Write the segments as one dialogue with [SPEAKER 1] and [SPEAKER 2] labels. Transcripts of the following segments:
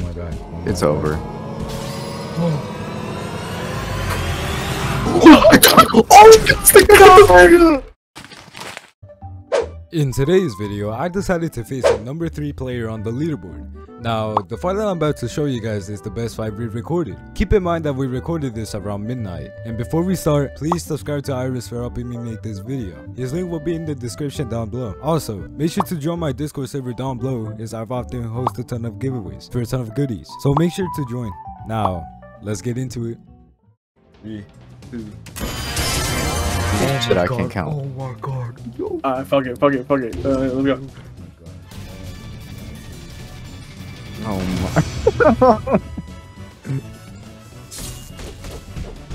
[SPEAKER 1] Oh my god. Oh my
[SPEAKER 2] It's
[SPEAKER 1] god.
[SPEAKER 2] over.
[SPEAKER 1] In today's video, I decided to face a number 3 player on the leaderboard. Now, the fight that I'm about to show you guys is the best fight we recorded. Keep in mind that we recorded this around midnight. And before we start, please subscribe to Iris for helping me make this video. His link will be in the description down below. Also, make sure to join my Discord server down below as I've often host a ton of giveaways for a ton of goodies. So make sure to join. Now, let's get into it. Three, two,
[SPEAKER 2] Shit, I can't count.
[SPEAKER 1] Oh my god.
[SPEAKER 3] Alright, fuck it, fuck it, fuck it. Uh, let's go.
[SPEAKER 2] Oh my.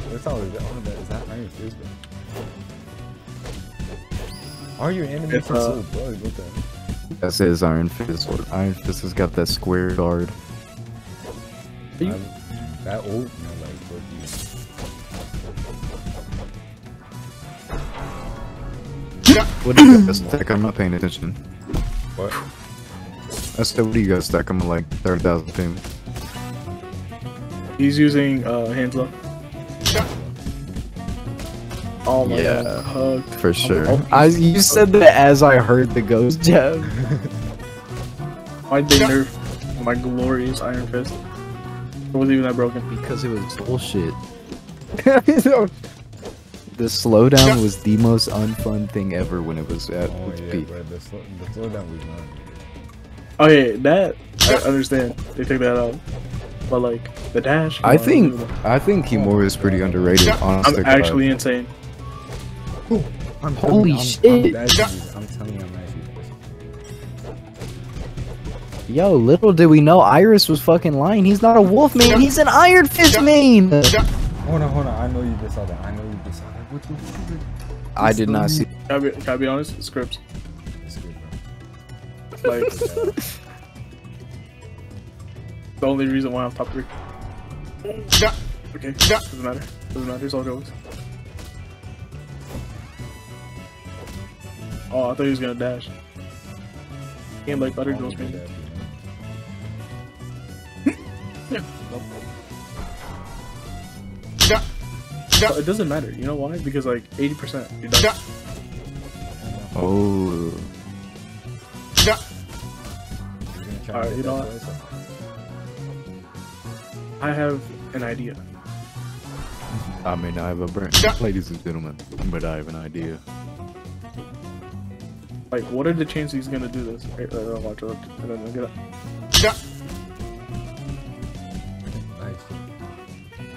[SPEAKER 1] That's all is that, oh, that is that Iron Fist bro. Are your enemies
[SPEAKER 3] It's, uh,
[SPEAKER 1] so blood? What the
[SPEAKER 2] my. That's his Iron Fist. Iron Fist has got that square guard.
[SPEAKER 3] Are you-
[SPEAKER 1] I- that old no like fuck you.
[SPEAKER 2] What do you guys stack? I'm not paying attention.
[SPEAKER 1] What?
[SPEAKER 2] I said, what do you guys stack? I'm at like 30,000 ping.
[SPEAKER 3] He's using uh, hands up. Oh my
[SPEAKER 2] Yeah.
[SPEAKER 3] god, hugged.
[SPEAKER 2] For sure.
[SPEAKER 3] oh,
[SPEAKER 2] I you said that as I heard the ghost jab.
[SPEAKER 3] Why they nerf my glorious Iron Fist? It wasn't even that broken.
[SPEAKER 2] Because it was bullshit. the slowdown was the most unfun thing ever when it was at
[SPEAKER 1] Oh
[SPEAKER 2] its
[SPEAKER 1] yeah,
[SPEAKER 2] peak.
[SPEAKER 1] bro. The slow, the slowdown was not.
[SPEAKER 3] Okay, that I understand. They took that out. But like the dash.
[SPEAKER 2] I
[SPEAKER 3] on,
[SPEAKER 2] think. I think Kimura is pretty underrated. Honestly,
[SPEAKER 3] I'm actually insane.
[SPEAKER 1] I'm
[SPEAKER 2] Holy
[SPEAKER 1] I'm,
[SPEAKER 2] shit.
[SPEAKER 1] I'm, actually, I'm telling you, I'm actually.
[SPEAKER 2] Yo, little did we know Iris was fucking lying. He's not a wolf main. He's an Iron Fist main.
[SPEAKER 1] Hold on, hold on. I know you just saw that. I know you just saw that. What the fuck?
[SPEAKER 2] I did not see.
[SPEAKER 3] Can I be, can I be honest? Scripts.
[SPEAKER 1] It's good,
[SPEAKER 3] Like the only reason why I'm top three. Okay, doesn't matter. Doesn't matter. It's all goes. Oh, I thought he was gonna dash. Game like butter goes me. But it doesn't matter. You know why? Because like 80%. You're done.
[SPEAKER 2] Oh,
[SPEAKER 3] Alright, you know what? I have an idea.
[SPEAKER 2] I mean, I have a brain, ladies and gentlemen, but I have an idea.
[SPEAKER 3] Like, what are the chances he's gonna do this? Wait, uh, watch, watch. I don't know. Get up.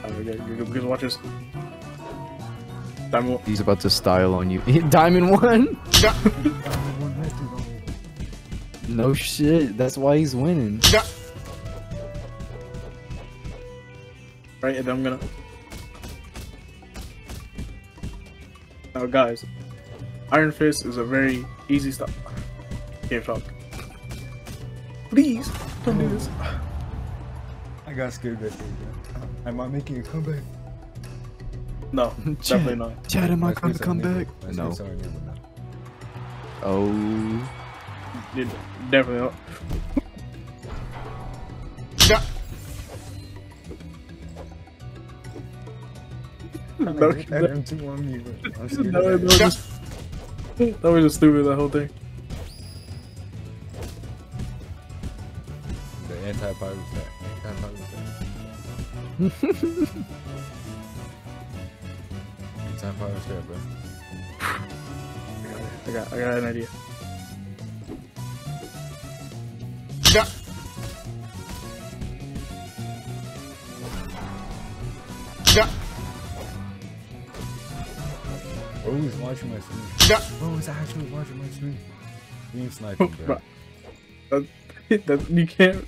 [SPEAKER 3] Alright, good, good, good, because watch this. Diamond.
[SPEAKER 2] He's about to style on you. Diamond one. No shit. That's why he's winning.
[SPEAKER 3] Right, and then I'm gonna. Now, guys, Iron Fist is a very easy stop. Can't talk. Please don't do this.
[SPEAKER 1] I got scared right there. bro. Am I making a comeback?
[SPEAKER 3] No, definitely not.
[SPEAKER 2] Chad, am I
[SPEAKER 1] My
[SPEAKER 2] gonna come back? No.
[SPEAKER 1] screws are never now.
[SPEAKER 2] Oh.
[SPEAKER 3] Yeah, Definitely not.
[SPEAKER 1] No,
[SPEAKER 3] No,
[SPEAKER 1] that M2 on me, bro. I'm scared
[SPEAKER 3] No,
[SPEAKER 1] of
[SPEAKER 3] no,
[SPEAKER 1] that.
[SPEAKER 3] just, that was just stupid. That whole thing.
[SPEAKER 1] The anti-pirate attack. Anti-pirate attack. Anti-pirate attack, bro.
[SPEAKER 3] I got, I got an idea.
[SPEAKER 1] Bro, who's watching my stream? Bro, is actually watching my stream. Being sniping, bro.
[SPEAKER 3] Bro. That, that you can't.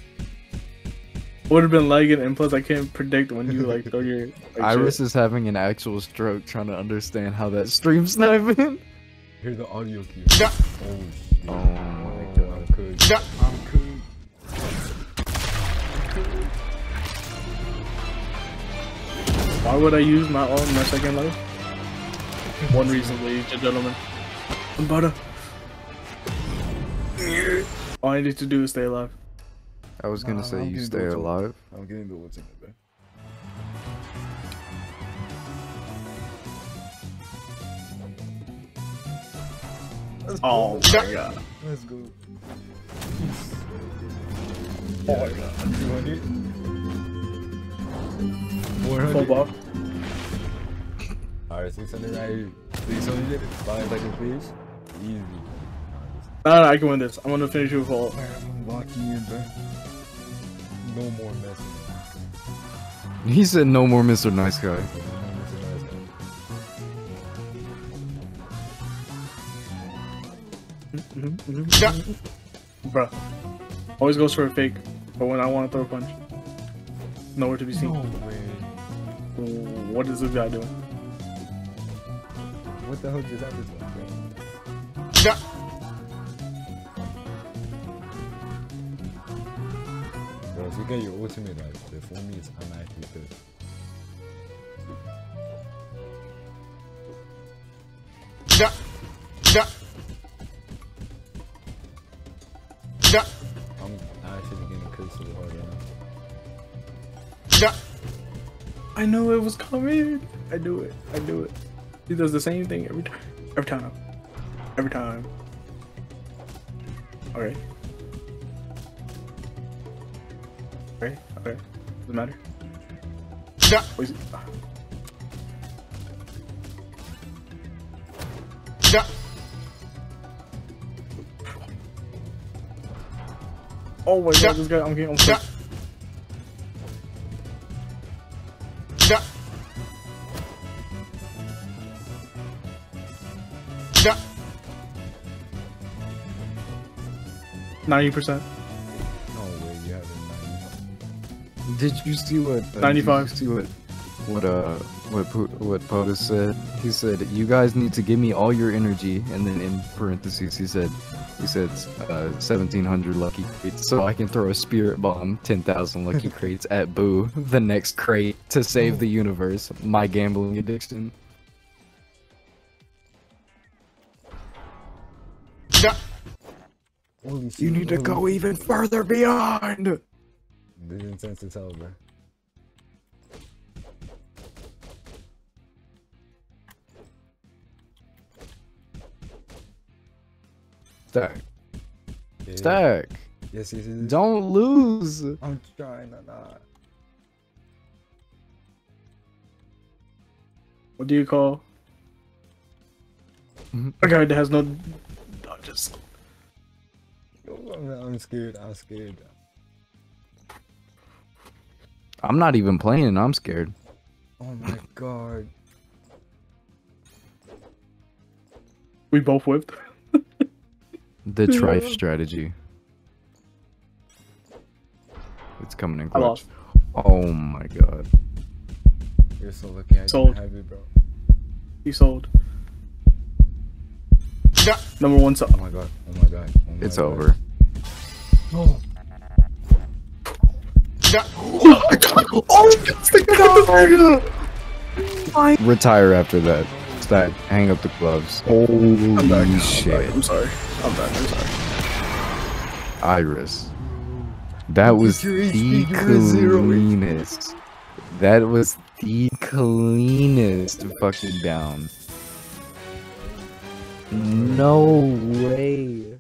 [SPEAKER 3] Would have been lagging, and plus I can't predict when you like throw your. Like,
[SPEAKER 2] Iris
[SPEAKER 3] shit.
[SPEAKER 2] is having an actual stroke trying to understand how that stream sniping.
[SPEAKER 1] Hear the audio cue. Oh shit.
[SPEAKER 2] Oh.
[SPEAKER 1] I'm cooked.
[SPEAKER 3] Why would I use my own my second life? One reason, ladies and gentlemen. I'm butter. All I need to do is stay alive.
[SPEAKER 2] I was gonna
[SPEAKER 1] Nah,
[SPEAKER 2] say
[SPEAKER 1] I'm
[SPEAKER 2] you stay alive.
[SPEAKER 1] I'm getting the ultimate, bro.
[SPEAKER 3] Oh my god.
[SPEAKER 1] Let's go. Oh my god. 200.
[SPEAKER 3] Full
[SPEAKER 1] 400.
[SPEAKER 3] buff.
[SPEAKER 1] Alright, 600 right here. 600. Five like a fish. Easy.
[SPEAKER 3] No, no, I can win this. I'm gonna finish you with all.
[SPEAKER 1] Alright, I'm gonna lock you in, bro. No more messing.
[SPEAKER 2] He said no more Mr. Nice Guy.
[SPEAKER 1] No more messing last.
[SPEAKER 3] Bruh. Always goes for a fake, but when I want to throw a punch, nowhere to be seen.
[SPEAKER 1] No way.
[SPEAKER 3] What is this guy doing?
[SPEAKER 1] What the hell just happened to him, bro? Bro, if you get your ultimate like before me, it's I'm actually good. I'm actually getting cursed really hard right now.
[SPEAKER 3] I know it was coming. I do it. I do it. He does the same thing every time. Every time. Every time. Alright. Alright. Okay. Doesn't matter. Yeah. Wait, yeah. Oh my god, this guy, I'm getting. I'm. 90%.
[SPEAKER 1] No way you have
[SPEAKER 2] Did you see what... Uh,
[SPEAKER 3] 95.
[SPEAKER 2] see what... What, uh... What, what POTUS said? He said, you guys need to give me all your energy, and then in parentheses he said, he said uh, 1700 lucky crates so i can throw a spirit bomb 10000 lucky crates at boo the next crate to save the universe my gambling addiction
[SPEAKER 1] Holy shit,
[SPEAKER 2] You need to go even further beyond.
[SPEAKER 1] This is intense as hell, bro.
[SPEAKER 2] Stack,
[SPEAKER 1] Yeah.
[SPEAKER 2] stack.
[SPEAKER 1] Yes, yes, yes.
[SPEAKER 2] Don't lose.
[SPEAKER 1] I'm trying to not.
[SPEAKER 3] What do you call
[SPEAKER 2] Mhm.
[SPEAKER 3] a guy that has no dodges?
[SPEAKER 1] I'm, I'm scared. I'm scared.
[SPEAKER 2] I'm not even playing. I'm scared.
[SPEAKER 1] Oh my god.
[SPEAKER 3] We both whipped.
[SPEAKER 2] The Trife strategy. It's coming in
[SPEAKER 3] I
[SPEAKER 2] clutch. Oh my god.
[SPEAKER 1] You're so lucky I
[SPEAKER 3] Sold.
[SPEAKER 1] didn't have it, bro.
[SPEAKER 3] He sold. Number one
[SPEAKER 1] Oh
[SPEAKER 3] song.
[SPEAKER 1] my god. Oh my god. Oh my
[SPEAKER 2] It's
[SPEAKER 1] god.
[SPEAKER 2] over.
[SPEAKER 1] No.
[SPEAKER 2] Retire after that. Stack. Hang up the gloves. Holy shit.
[SPEAKER 3] I'm sorry. I'm back. I'm sorry.
[SPEAKER 2] Iris. That was the
[SPEAKER 1] HP to a zero.
[SPEAKER 2] cleanest. That was the cleanest fucking down. No way.